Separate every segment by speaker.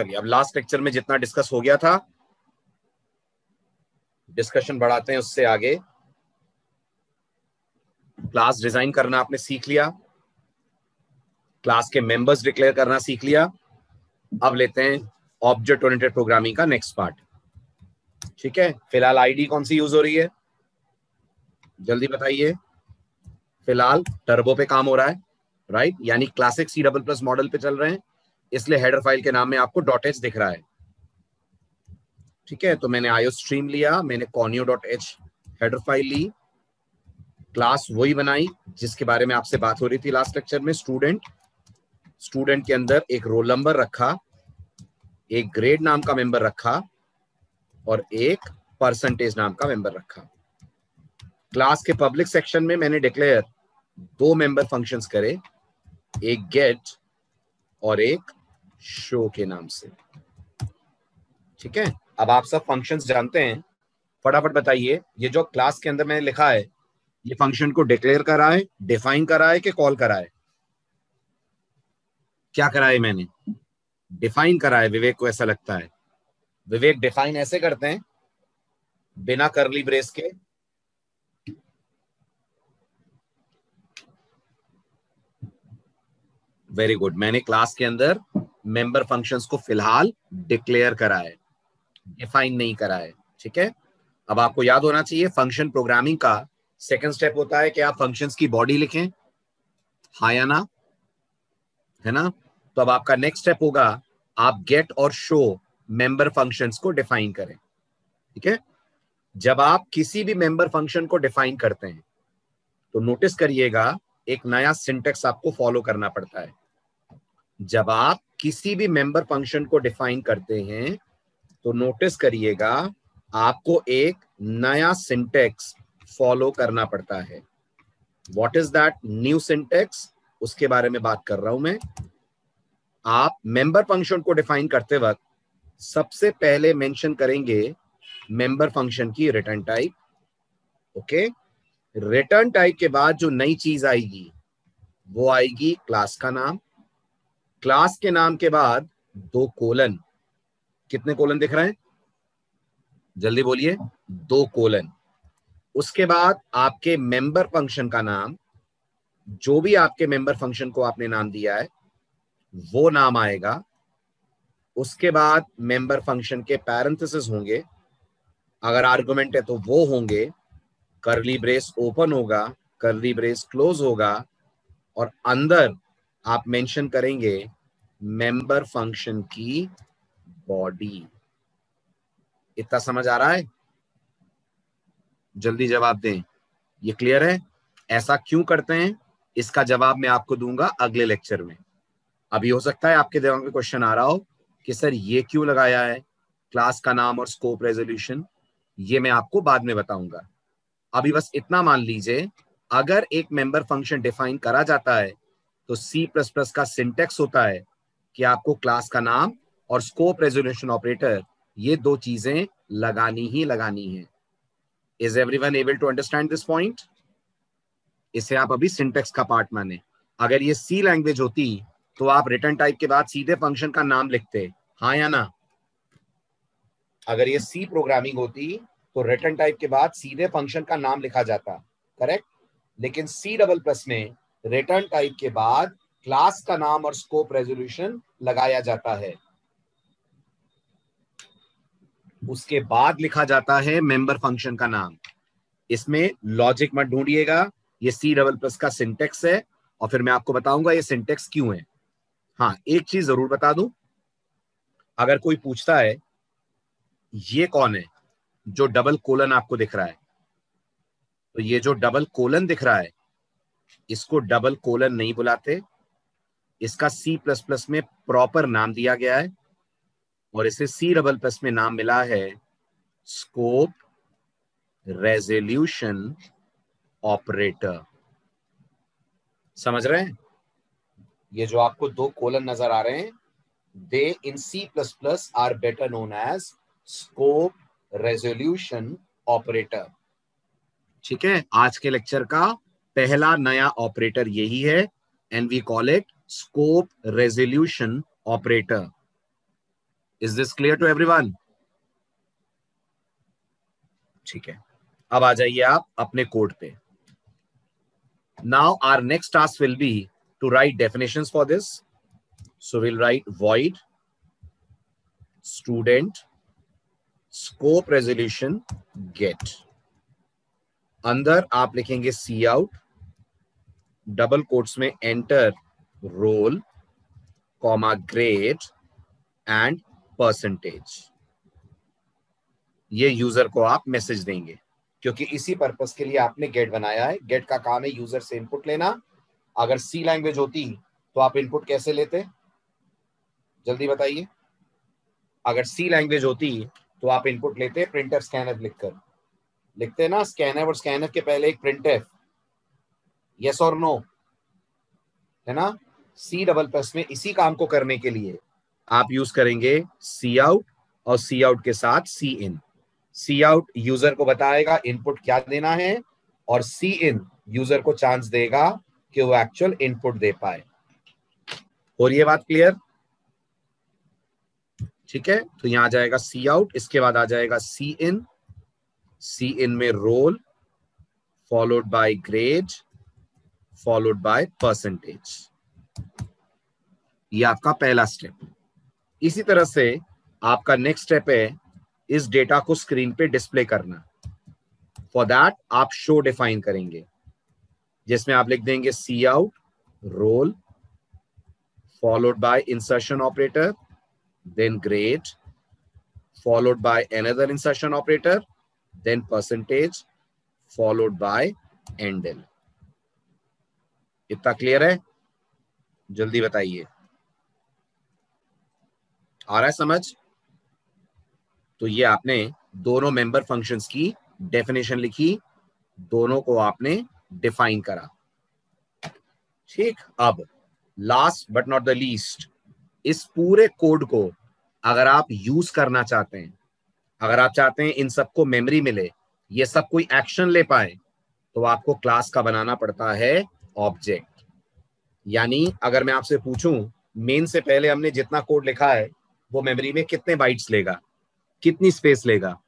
Speaker 1: चलिए, अब last lecture में जितना डिस्कस हो गया था डिस्कशन बढ़ाते हैं उससे आगे। क्लास डिज़ाइन करना आपने सीख लिया। क्लास के मेंबर्स डिक्लेयर करना सीख लिया। अब लेते हैं ऑब्जेक्ट ओरिएंटेड प्रोग्रामिंग का नेक्स्ट पार्ट ठीक है? फ़िलहाल आईडी कौन सी यूज़ हो रही है? जल्दी बताइए। फ़िलहाल टर्बो पे काम हो रहा है राइट यानी classic C double plus model पे चल रहे हैं। इसलिए हेडर फ़ाइल के नाम में आपको डॉट एच दिख रहा है। ठीक है तो मैंने आयो स्ट्रीम लिया, मैंने conio dot H header file ली। क्लास वही बनाई, जिसके बारे में आपसे बात हो रही थी लास्ट लेक्चर में स्टूडेंट स्टूडेंट के अंदर एक रोल नंबर रखा, एक ग्रेड नाम का मेंबर रखा, और एक परसेंटेज नाम का मेंबर रखा। क्लास के पब्लिक सेक्शन में मैंने डिक्लेयर दो मेंबर फ़ंक्शंस करे, एक गेट और एक शो के नाम से। ठीक है? अब आप सब फ़ंक्शंस जानते हैं। फटाफट बताइए, ये जो क्लास के अंदर मैंने लिखा है, ये फ़ंक्शन को डिक्लेयर करा है डिफाइन करा है कि कॉल करा है क्या करा है मैंने? डिफाइन करा है विवेक को ऐसा लगता है। विवेक डिफाइन ऐसे करते हैं, बिना करली ब्रेस के। वेरी गुड मैंने क्लास के अंदर मेंबर फ़ंक्शंस को फ़िलहाल डिक्लेयर करा है डिफाइन नहीं करा है ठीक है? अब आपको याद होना चाहिए फ़ंक्शन प्रोग्रामिंग का सेकंड स्टेप होता है कि आप फ़ंक्शंस की बॉडी लिखें। हा या ना? है ना? तो अब आपका नेक्स्ट स्टेप होगा, आप गेट और शो मेंबर फ़ंक्शंस को डिफाइन करें, ठीक है? जब आप किसी भी मेंबर फ़ंक्शन को डिफाइन करते हैं तो नोटिस करिएगा, एक नया सिंटेक्स आपको फॉलो करना पड़ता है। जब आप किसी भी मेंबर फ़ंक्शन को डिफाइन करते हैं तो नोटिस करिएगा, आपको एक नया सिंटेक्स फॉलो करना पड़ता है। What is that new syntax उसके बारे में बात कर रहा हूँ मैं। आप मेंबर फ़ंक्शन को डिफाइन करते वक्त सबसे पहले मेंशन करेंगे मेंबर फ़ंक्शन की return type okay return type के बाद जो नई चीज़ आएगी, वो आएगी क्लास का नाम। क्लास के नाम के बाद दो कोलन। कितने कोलन दिख रहे हैं? जल्दी बोलिए। दो कोलन। उसके बाद आपके मेंबर फ़ंक्शन का नाम, जो भी आपके मेंबर फ़ंक्शन को आपने नाम दिया है, वो नाम आएगा। उसके बाद मेंबर फ़ंक्शन के पैरेंथेसिस होंगे। अगर आर्गुमेंट है तो वो होंगे। करली ब्रेस ओपन होगा करली ब्रेस क्लोज होगा। और अंदर आप मेंशन करेंगे मेंबर फ़ंक्शन की बॉडी इतना समझ आ रहा है? जल्दी जवाब दें। ये क्लियर है? ऐसा क्यों करते हैं? इसका जवाब मैं आपको दूँगा अगले लेक्चर में। अभी हो सकता है आपके दिमाग में क्वेश्चन आ रहा हो कि सर ये क्यों लगाया है? क्लास का नाम और स्कोप रेजोल्यूशन ये मैं आपको बाद में बताऊँगा। अभी बस इतना मान लीजिए, अगर एक मेंबर फ़ंक्शन डिफाइन करा जाता है तो सी प्लस प्लस का सिंटेक्स होता है कि आपको क्लास का नाम और स्कोप रेजोल्यूशन ऑपरेटर ये दो चीज़ें लगानी ही लगानी है। Is everyone able to understand this point इसे आप अभी सिंटेक्स का पार्ट माने। अगर ये सी लैंग्वेज होती तो आप रिटर्न टाइप के बाद सीधे फ़ंक्शन का नाम लिखते। हाँ या ना? अगर ये सी प्रोग्रामिंग होती तो रिटर्न टाइप के बाद सीधे फ़ंक्शन का नाम लिखा जाता। करेक्ट लेकिन सी डबल प्लस में रिटर्न टाइप के बाद क्लास का नाम और स्कोप रेजोल्यूशन लगाया जाता है। उसके बाद लिखा जाता है मेंबर फ़ंक्शन का नाम। इसमें लॉजिक मत ढूंढिएगा। ये सी डबल प्लस का सिंटेक्स है और फिर मैं आपको बताऊँगा ये सिंटेक्स क्यों है। हाँ एक चीज़ ज़रूर बता दूँ। अगर कोई पूछता है, ये कौन है? जो डबल कोलन आपको दिख रहा है। तो ये जो डबल कोलन दिख रहा है इसको डबल कोलन नहीं बुलाते। इसका सी प्लस प्लस में प्रॉपर नाम दिया गया है और इसे सी डबल प्लस में नाम मिला है स्कोप रेजोल्यूशन ऑपरेटर समझ रहे हैं? ये जो आपको दो कोलन नज़र आ रहे हैं they in C plus plus are better known as scope resolution operator ठीक है? आज के लेक्चर का पहला नया ऑपरेटर यही है and we call it scope resolution operator is this clear to everyone ठीक है। अब आ जाइए आप अपने कोड पे। Now our next task will be to write definition for this so will write void student scope resolution get अंदर आप लिखेंगे सी आउट डबल कोट्स में enter roll comma grade and percentage ये यूज़र को आप मैसेज देंगे, क्योंकि इसी पर्पस के लिए आपने गेट बनाया है। गेट का काम है यूज़र से इनपुट लेना। अगर सी लैंग्वेज होती तो आप इनपुट कैसे लेते? जल्दी बताइए। अगर सी लैंग्वेज होती तो आप इनपुट लेते प्रिंटर स्कैनर लिखकर। लिखते ना स्कैनर और स्कैनर के पहले एक प्रिंट यस और नो है ना? सी डबल प्लस में इसी काम को करने के लिए आप यूज़ करेंगे सी आउट और सी आउट के साथ सी इन सी आउट यूज़र को बताएगा इनपुट क्या देना है और सी इन यूज़र को चांस देगा कि वो एक्चुअल इनपुट दे पाए। और ये बात क्लियर ठीक है? तो यहाँ आ जाएगा सी आउट इसके बाद आ जाएगा सी इन सी इन में roll followed by grade followed by percentage ये आपका पहला स्टेप इसी तरह से आपका नेक्स्ट स्टेप है, इस डेटा को स्क्रीन पे डिस्प्ले करना। फॉर दैट आप शो डिफाइन करेंगे। जिसमें आप लिख देंगे C out roll followed by insertion operator then grade followed by another insertion operator then percentage followed by endl इतना क्लियर है? जल्दी बताइए। आ रहा है समझ? तो ये आपने दोनों मेंबर फ़ंक्शंस की डेफिनेशन लिखी, दोनों को आपने डिफाइन करा। ठीक, अब last but not the least इस पूरे कोड को अगर आप यूज़ करना चाहते हैं, अगर आप चाहते हैं इन सबको मेमोरी मिले, ये सब कोई एक्शन ले पाए तो आपको क्लास का बनाना पड़ता है ऑब्जेक्ट यानी, अगर मैं आपसे पूछूँ मेन से पहले हमने जितना कोड लिखा है, वो मेमोरी में कितने बाइट्स लेगा? कितनी स्पेस लेगा?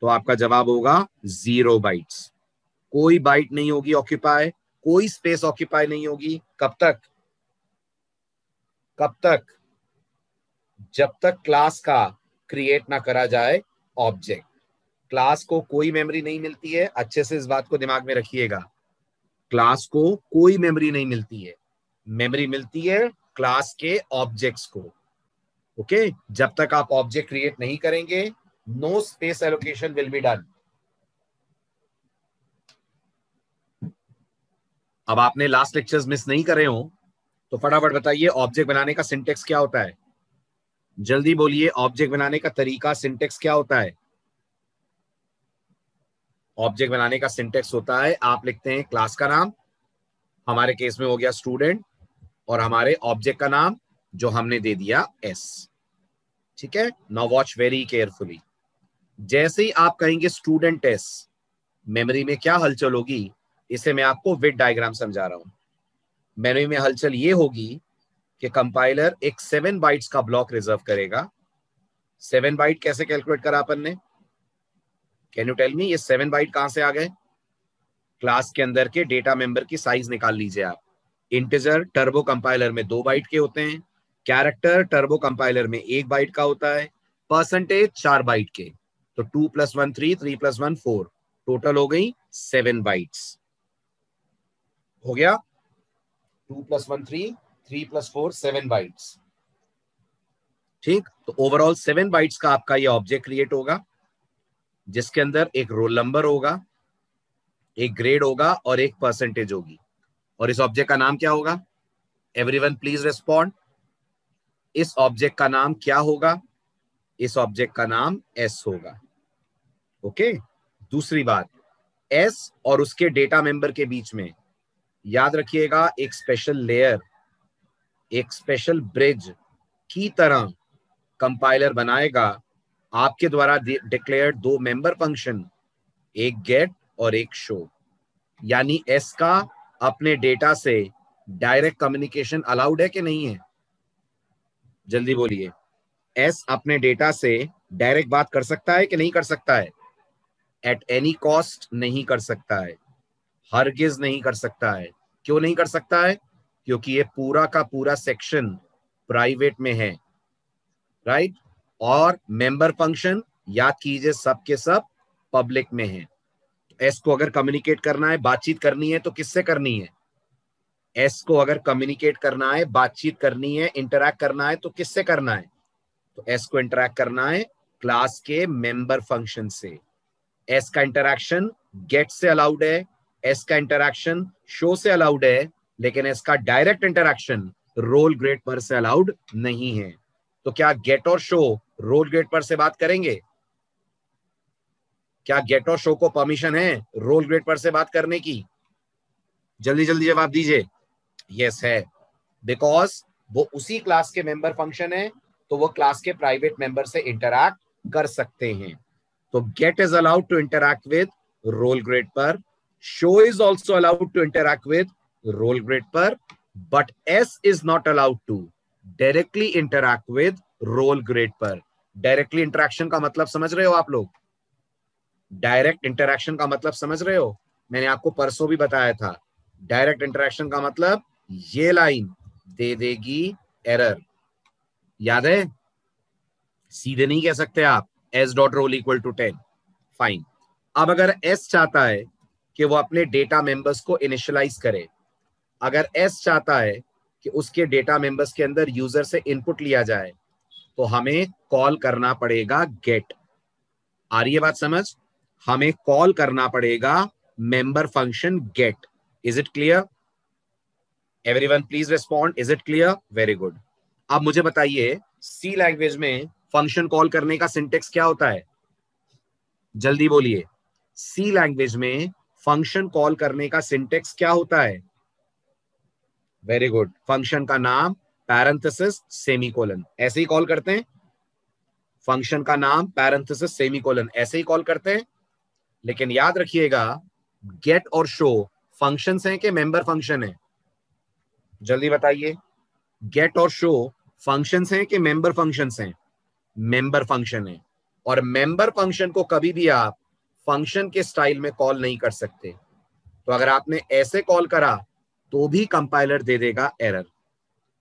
Speaker 1: तो आपका जवाब होगा ज़ीरो बाइट्स कोई बाइट नहीं होगी ऑक्यूपाई कोई स्पेस ऑक्यूपाई नहीं होगी। कब तक? कब तक? जब तक क्लास का क्रिएट ना करा जाए ऑब्जेक्ट क्लास को कोई मेमोरी नहीं मिलती है। अच्छे से इस बात को दिमाग में रखिएगा। क्लास को कोई मेमोरी नहीं मिलती है। मेमोरी मिलती है क्लास के ऑब्जेक्ट्स को। ओके? okay? जब तक आप ऑब्जेक्ट क्रिएट नहीं करेंगे no space allocation will be done अब आपने लास्ट लेक्चर्स मिस नहीं करे हो तो फटाफट बताइए ऑब्जेक्ट बनाने का सिंटेक्स क्या होता है? जल्दी बोलिए ऑब्जेक्ट बनाने का तरीका सिंटेक्स क्या होता है? ऑब्जेक्ट बनाने का सिंटेक्स होता है। आप लिखते हैं क्लास का नाम, हमारे केस में हो गया स्टूडेंट और हमारे ऑब्जेक्ट का नाम जो हमने दे दिया एस ठीक है? नाउ वॉच वेरी केयरफुली जैसे ही आप कहेंगे स्टूडेंट एस मेमोरी में क्या हलचल होगी? इसे मैं आपको विद डायग्राम समझा रहा हूँ। मेमोरी में हलचल ये होगी कि कंपाइलर एक सेवन बाइट्स का ब्लॉक रिज़र्व करेगा। सेवन बाइट कैसे कैलकुलेट करा अपन ने? कैन यू टेल मी ये सेवन बाइट कहाँ से आ गए? क्लास के अंदर के डेटा मेंबर की साइज़ निकाल लीजिए आप। इंटीजर टर्बो कंपाइलर में दो बाइट के होते हैं। कैरेक्टर टर्बो कंपाइलर में एक बाइट का होता है। परसेंटेज चार बाइट के। तो two plus one three three plus one four total हो गई सेवन बाइट्स हो गया? Two plus one three three plus four seven bytes ठीक? तो ओवरऑल सेवन बाइट्स का आपका ये ऑब्जेक्ट क्रिएट होगा। जिसके अंदर एक रोल नंबर होगा, एक ग्रेड होगा और एक परसेंटेज होगी। और इस ऑब्जेक्ट का नाम क्या होगा? एवरीवन प्लीज़ रेस्पॉन्ड इस ऑब्जेक्ट का नाम क्या होगा? इस ऑब्जेक्ट का नाम एस होगा। ओके दूसरी बात एस और उसके डेटा मेंबर के बीच में, याद रखिएगा, एक स्पेशल लेयर एक स्पेशल ब्रिज की तरह कंपाइलर बनाएगा आपके द्वारा डिक्लेयर्ड दो मेंबर फ़ंक्शन एक गेट और एक शो यानी एस का अपने डेटा से डायरेक्ट कम्युनिकेशन अलाउड है कि नहीं है? जल्दी बोलिए। एस अपने डेटा से डायरेक्ट बात कर सकता है कि नहीं कर सकता है? एट एनी कॉस्ट नहीं कर सकता है। हरगिज नहीं कर सकता है। क्यों नहीं कर सकता है? क्योंकि ये पूरा का पूरा सेक्शन प्राइवेट में है। राइट और मेंबर फ़ंक्शन याद कीजिए सब के सब पब्लिक में है। एस को अगर कम्युनिकेट करना है, बातचीत करनी है तो किससे करनी है? एस को अगर कम्युनिकेट करना है, बातचीत करनी है इंटरैक्ट करना है तो किससे करना है? तो एस को इंटरैक्ट करना है क्लास के मेंबर फ़ंक्शन से। एस का इंटरैक्शन गेट से अलाउड है एस का इंटरैक्शन शो से अलाउड है, लेकिन एस का डायरेक्ट इंटरैक्शन रोल ग्रेड पर से अलाउड नहीं है। तो क्या गेट और शो रोल ग्रेड पर से बात करेंगे? क्या गेट शो को परमिशन है रोल ग्रेड पर से बात करने की? जल्दी जल्दी जवाब दीजिए। यस है। बिकॉज़ वो उसी क्लास के मेंबर फ़ंक्शन है तो वो क्लास के प्राइवेट मेंबर से इंटरक्ट कर सकते हैं। तो get is allowed to interact with roll grade पर। Show is also allowed to interact with roll grade पर but S is not allowed to directly interact with roll grade पर। Directly interaction का मतलब समझ रहे हो आप लोग? डायरेक्ट इंटरेक्शन का मतलब समझ रहे हो? मैंने आपको परसों भी बताया था। डायरेक्ट इंटरेक्शन का मतलब ये लाइन दे देगी एरर। याद है? सीधे नहीं कह सकते आप। S dot roll equal to ten fine अब अगर एस चाहता है कि वो अपने डेटा मेंबर्स को इनिशियलाइज करे, अगर एस चाहता है कि उसके डेटा मेंबर्स के अंदर यूज़र से इनपुट लिया जाए तो हमें कॉल करना पड़ेगा गेट। आ रही है बात समझ? हमें कॉल करना पड़ेगा member function get. Is it clear everyone please respond is it clear very good अब मुझे बताइए सी लैंग्वेज में फ़ंक्शन कॉल करने का सिंटेक्स क्या होता है? जल्दी बोलिए। सी लैंग्वेज में फ़ंक्शन कॉल करने का सिंटेक्स क्या होता है? वेरी गुड फ़ंक्शन का नाम पैरेंथेसिस सेमीकोलन ऐसे ही कॉल करते हैं। फ़ंक्शन का नाम पैरेंथेसिस सेमीकोलन ऐसे ही कॉल करते हैं। लेकिन याद रखिएगा गेट और शो फ़ंक्शंस हैं कि मेंबर फ़ंक्शन है? जल्दी बताइए। गेट और शो फ़ंक्शंस हैं कि मेंबर फ़ंक्शंस हैं? मेंबर फ़ंक्शन है। और मेंबर फ़ंक्शन को कभी भी आप फ़ंक्शन के स्टाइल में कॉल नहीं कर सकते। तो अगर आपने ऐसे कॉल करा तो भी कंपाइलर दे देगा एरर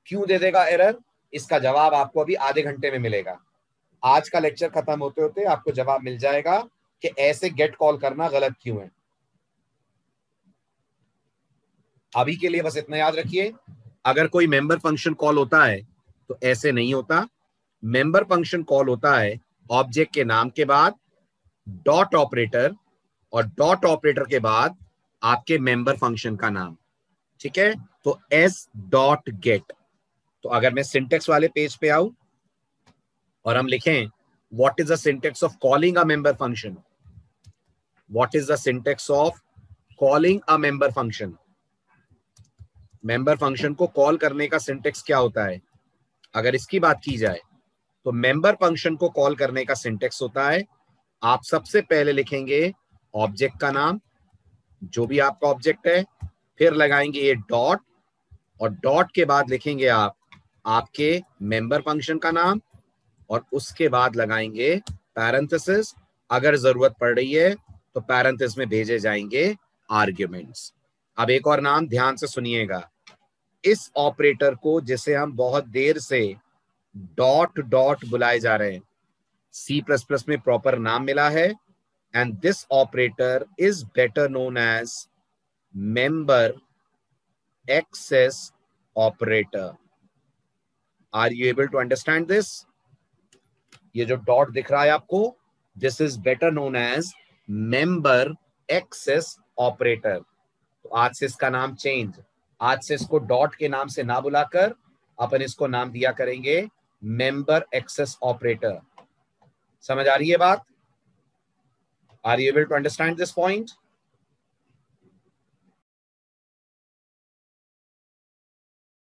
Speaker 1: क्यों दे देगा एरर इसका जवाब आपको अभी आधे घंटे में मिलेगा। आज का लेक्चर खत्म होते होते आपको जवाब मिल जाएगा कि ऐसे गेट कॉल करना गलत क्यों है। अभी के लिए बस इतना याद रखिए, अगर कोई मेंबर फ़ंक्शन कॉल होता है तो ऐसे नहीं होता। मेंबर फ़ंक्शन कॉल होता है ऑब्जेक्ट के नाम के बाद डॉट ऑपरेटर और डॉट ऑपरेटर के बाद आपके मेंबर फ़ंक्शन का नाम। ठीक है? तो एस डॉट गेट तो अगर मैं सिंटेक्स वाले पेज पे आऊँ और हम लिखें what is the syntax of calling a member function what is the syntax of calling a member function member function को कॉल करने का सिंटेक्स क्या होता है? अगर इसकी बात की जाए तो मेंबर फ़ंक्शन को कॉल करने का सिंटेक्स होता है। आप सबसे पहले लिखेंगे ऑब्जेक्ट का नाम, जो भी आपका ऑब्जेक्ट है, फिर लगाएँगे ये डॉट और डॉट के बाद लिखेंगे आप आपके मेंबर फ़ंक्शन का नाम और उसके बाद लगाएँगे पैरेंथेसिस अगर ज़रूरत पड़ रही है तो पैरेंथेसिस में भेजे जाएँगे आर्ग्यूमेंट्स अब एक और नाम ध्यान से सुनिएगा। इस ऑपरेटर को जिसे हम बहुत देर से डॉट डॉट बुलाए जा रहे हैं सी प्लस प्लस में प्रॉपर नाम मिला है। And this operator is better known as member access operator are you able to understand this ये जो डॉट दिख रहा है आपको this is better known as member access operator तो आज से इसका नाम चेंज आज से इसको डॉट के नाम से ना बुलाकर अपन इसको नाम दिया करेंगे मेंबर एक्सेस ऑपरेटर समझ आ रही है बात? Are you able to understand this point